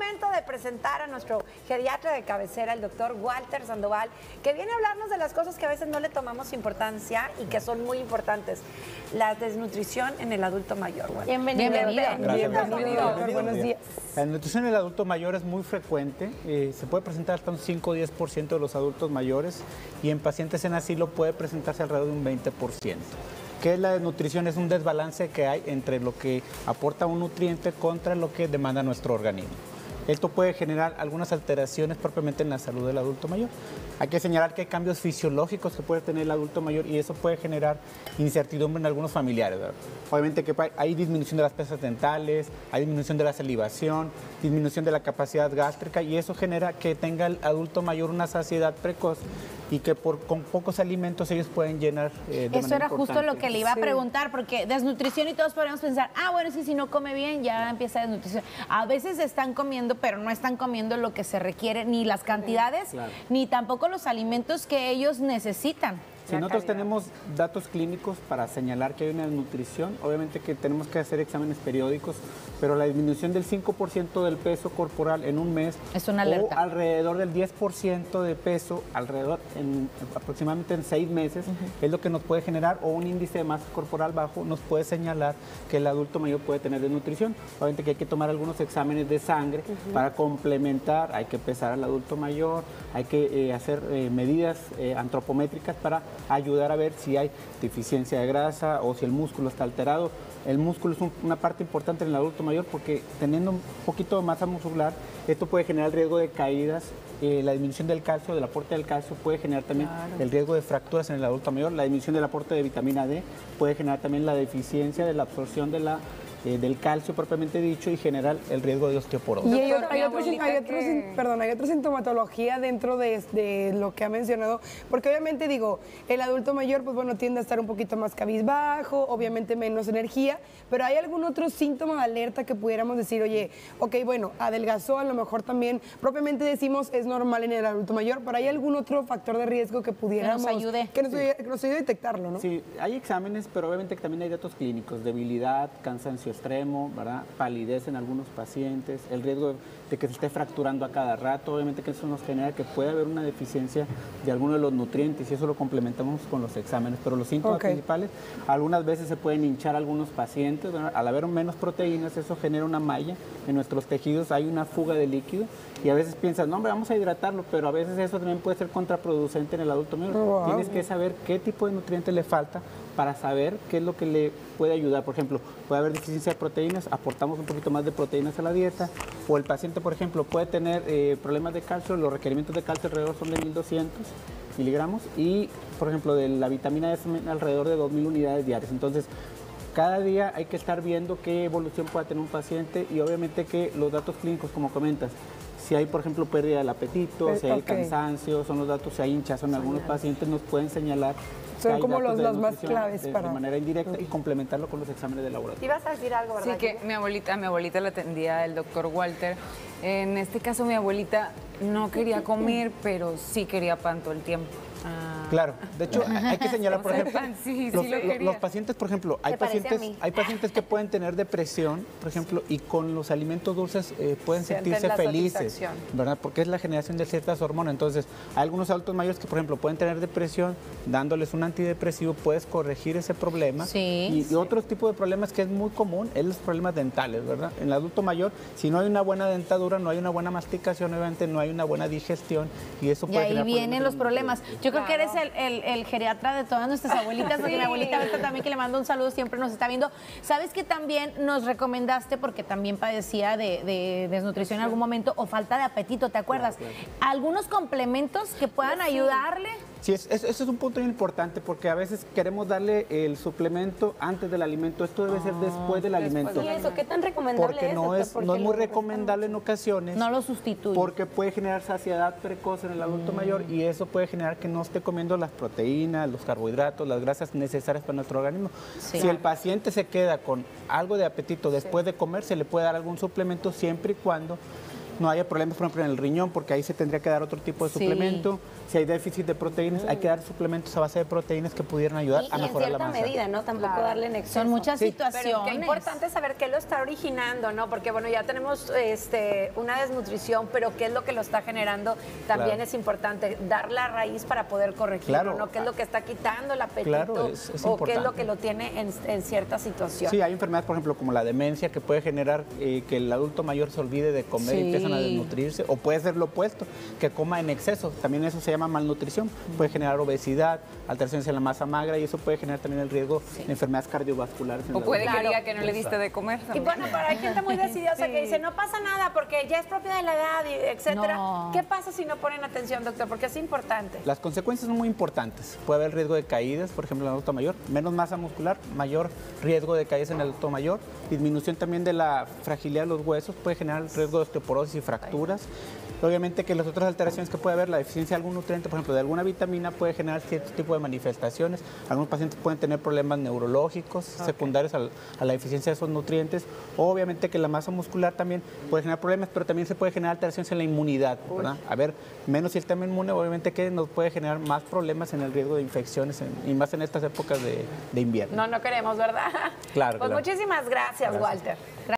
momento de presentar a nuestro geriatra de cabecera, el doctor Walter Sandoval, que viene a hablarnos de las cosas que a veces no le tomamos importancia y que son muy importantes. La desnutrición en el adulto mayor. Bienvenido. Bienvenido. Buenos días. La desnutrición en el adulto mayor es muy frecuente. Eh, se puede presentar hasta un 5 o 10% de los adultos mayores y en pacientes en asilo puede presentarse alrededor de un 20%. ¿Qué es la desnutrición? Es un desbalance que hay entre lo que aporta un nutriente contra lo que demanda nuestro organismo. Esto puede generar algunas alteraciones propiamente en la salud del adulto mayor. Hay que señalar que hay cambios fisiológicos que puede tener el adulto mayor y eso puede generar incertidumbre en algunos familiares. Obviamente que hay disminución de las pesas dentales, hay disminución de la salivación, disminución de la capacidad gástrica y eso genera que tenga el adulto mayor una saciedad precoz y que por, con pocos alimentos ellos pueden llenar eh, de Eso era justo lo que le iba a preguntar, porque desnutrición y todos podríamos pensar, ah, bueno, es que si no come bien ya empieza desnutrición. A veces están comiendo, pero no están comiendo lo que se requiere, ni las cantidades, ni tampoco los alimentos que ellos necesitan. Si nosotros tenemos datos clínicos para señalar que hay una desnutrición, obviamente que tenemos que hacer exámenes periódicos, pero la disminución del 5% del peso corporal en un mes es una alerta. o alrededor del 10% de peso alrededor en, aproximadamente en seis meses es lo que nos puede generar o un índice de masa corporal bajo nos puede señalar que el adulto mayor puede tener desnutrición. Obviamente que hay que tomar algunos exámenes de sangre para complementar, hay que pesar al adulto mayor, hay que eh, hacer eh, medidas eh, antropométricas para ayudar a ver si hay deficiencia de grasa o si el músculo está alterado. El músculo es una parte importante en el adulto mayor porque teniendo un poquito de masa muscular, esto puede generar riesgo de caídas. Eh, la disminución del calcio, del aporte del calcio, puede generar también el riesgo de fracturas en el adulto mayor. La disminución del aporte de vitamina D puede generar también la deficiencia de la absorción de la eh, del calcio propiamente dicho y generar el riesgo de osteoporosis. Y hay, perdón, hay otra sintomatología dentro de, lo que ha mencionado, porque obviamente digo, el adulto mayor pues bueno tiende a estar un poquito más cabizbajo, obviamente menos energía, pero hay algún otro síntoma de alerta que pudiéramos decir, oye, ok, bueno, adelgazó, a lo mejor también, propiamente decimos es normal en el adulto mayor, pero hay algún otro factor de riesgo que pudiéramos... Que nos ayude. Que nos, ayude, a detectarlo, ¿no? Sí, hay exámenes, pero obviamente que también hay datos clínicos, debilidad, cansancio extremo, ¿verdad? palidez en algunos pacientes, el riesgo de que se esté fracturando a cada rato, obviamente que eso nos genera que puede haber una deficiencia de alguno de los nutrientes y eso lo complementamos con los exámenes, pero los síntomas principales, algunas veces se pueden hinchar algunos pacientes, al haber menos proteínas eso genera una malla en nuestros tejidos, hay una fuga de líquido y a veces piensas, no hombre, vamos a hidratarlo, pero a veces eso también puede ser contraproducente en el adulto mayor. Oh, Tienes que saber qué tipo de nutrientes le falta para saber qué es lo que le puede ayudar. Por ejemplo, puede haber deficiencia de proteínas, aportamos un poquito más de proteínas a la dieta, o el paciente, por ejemplo, puede tener eh, problemas de calcio, los requerimientos de calcio alrededor son de 1200 miligramos y, por ejemplo, de la vitamina D alrededor de 2000 unidades diarias. Entonces, cada día hay que estar viendo qué evolución puede tener un paciente y obviamente que los datos clínicos, como comentas, si hay, por ejemplo, pérdida del apetito, si hay cansancio, son los datos, si hay hinchazón en algunos pacientes, nos pueden señalar son como los, más claves para... De manera indirecta y complementarlo con los exámenes de laboratorio. Ibas a decir algo, ¿verdad? Sí, que mi abuelita, mi abuelita la atendía el doctor Walter. En este caso, mi abuelita no quería comer, pero sí quería pan todo el tiempo. Ah. Claro, de hecho hay que señalar, por ejemplo, los, pacientes, por ejemplo, hay pacientes, hay pacientes que pueden tener depresión, por ejemplo, y con los alimentos dulces eh, pueden sentirse felices, ¿verdad? Porque es la generación de ciertas hormonas. Entonces, hay algunos adultos mayores que, por ejemplo, pueden tener depresión, dándoles un antidepresivo, puedes corregir ese problema. y, otro tipo de problemas que es muy común es los problemas dentales, ¿verdad? En el adulto mayor, si no hay una buena dentadura, no hay una buena masticación, obviamente no hay una buena digestión y eso puede Y ahí vienen los problemas. Yo creo que eres el, geriatra de todas nuestras abuelitas, porque mi abuelita también que le mando un saludo, siempre nos está viendo. Sabes que también nos recomendaste, porque también padecía de, desnutrición en algún momento, o falta de apetito, ¿te acuerdas? Algunos complementos que puedan ayudarle. Sí, eso es un punto importante porque a veces queremos darle el suplemento antes del alimento. Esto debe ser después del alimento. ¿Y eso qué tan recomendable porque no es? no es muy recomendable en ocasiones. No lo sustituye. Porque puede generar saciedad precoz en el adulto mayor y eso puede generar que no esté comiendo las proteínas, los carbohidratos, las grasas necesarias para nuestro organismo. Si el paciente se queda con algo de apetito después de comer, se le puede dar algún suplemento siempre y cuando no haya problemas, por ejemplo, en el riñón, porque ahí se tendría que dar otro tipo de Sí. suplemento. Si hay déficit de proteínas, hay que dar suplementos a base de proteínas que pudieran ayudar Y, a y en mejorar la cierta masa. medida, ¿no? Tampoco Claro. darle en exceso. Son muchas Sí. situaciones. Pero qué importante saber qué lo está originando, ¿no? Porque bueno, ya tenemos este, una desnutrición, pero qué es lo que lo está generando también Claro. es importante. Dar la raíz para poder corregirlo, Claro. ¿no? ¿Qué es lo que está quitando el apetito? Claro, es- es o qué es lo que lo tiene en, en cierta situación. Sí, hay enfermedades, por ejemplo, como la demencia, que puede generar eh, que el adulto mayor se olvide de comer y Sí. Empiezan a desnutrirse, o puede ser lo opuesto, que coma en exceso. También eso se llama malnutrición. Puede generar obesidad, alteraciones en la masa magra y eso puede generar también el riesgo de enfermedades cardiovasculares. en O puede que diga que no le diste de comer. Y bueno, pero hay gente muy decidiosa que dice, no pasa nada porque ya es propia de la edad, y etcétera. No. ¿Qué pasa si no ponen atención, doctor? Porque es importante. Las consecuencias son muy importantes. Puede haber riesgo de caídas, por ejemplo, en el adulto mayor, menos masa muscular, mayor riesgo de caídas en el adulto mayor, disminución también de la fragilidad de los huesos, puede generar riesgo de osteoporosis y fracturas. Obviamente que las otras alteraciones que puede haber, la deficiencia de algún nutriente, por ejemplo, de alguna vitamina, puede generar cierto tipo de manifestaciones. Algunos pacientes pueden tener problemas neurológicos secundarios al- a la deficiencia de esos nutrientes. Obviamente que la masa muscular también puede generar problemas, pero también se puede generar alteraciones en la inmunidad, ¿verdad? A ver, menos sistema inmune, obviamente que nos puede generar más problemas en el riesgo de infecciones en- y más en estas épocas de, de invierno. No, no queremos, ¿verdad? Claro, Pues claro. muchísimas gracias, Gracias. Walter.